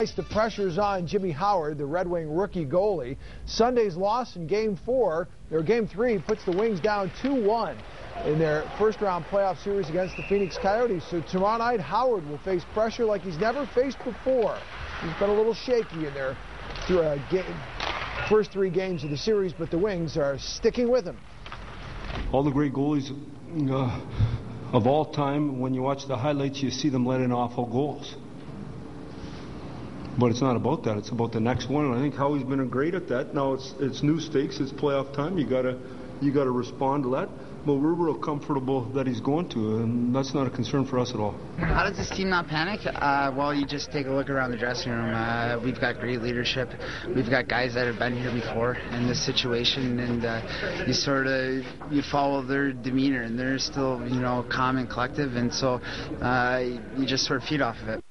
The pressure's on Jimmy Howard, the Red Wing rookie goalie. Sunday's loss in Game 4, or Game 3, puts the Wings down 2-1 in their first-round playoff series against the Phoenix Coyotes. So tomorrow night, Howard will face pressure like he's never faced before. He's been a little shaky in their uh, first three games of the series, but the Wings are sticking with him. All the great goalies uh, of all time, when you watch the highlights, you see them letting awful goals. But it's not about that. It's about the next one. And I think Howie's been great at that. Now it's it's new stakes. It's playoff time. You gotta you gotta respond to that. But we're real comfortable that he's going to, and that's not a concern for us at all. How does this team not panic? Uh, well, you just take a look around the dressing room. Uh, we've got great leadership. We've got guys that have been here before in this situation, and uh, you sort of you follow their demeanor, and they're still you know calm and collective, and so uh, you just sort of feed off of it.